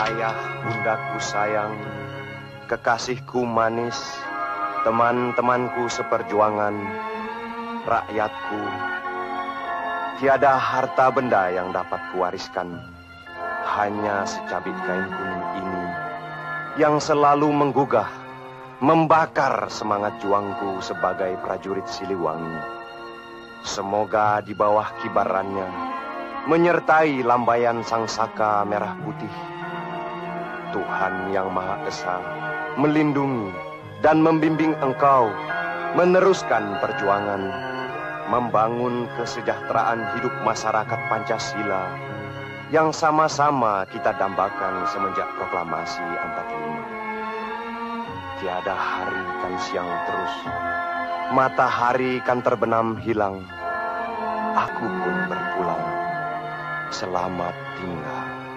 Ayah, bundaku sayang, kekasihku manis, teman-temanku seperjuangan, rakyatku, tiada harta benda yang dapat kuwariskan, hanya secabik kain kuning ini yang selalu menggugah, membakar semangat juangku sebagai prajurit Siliwangi. Semoga di bawah kibarannya menyertai lambaian sang saka merah putih. Tuhan yang Maha Esa melindungi dan membimbing engkau meneruskan perjuangan membangun kesejahteraan hidup masyarakat Pancasila yang sama-sama kita dambakan semenjak proklamasi 45. Tiada hari kan siang terus, matahari kan terbenam hilang, aku pun berpulang. Selamat tinggal.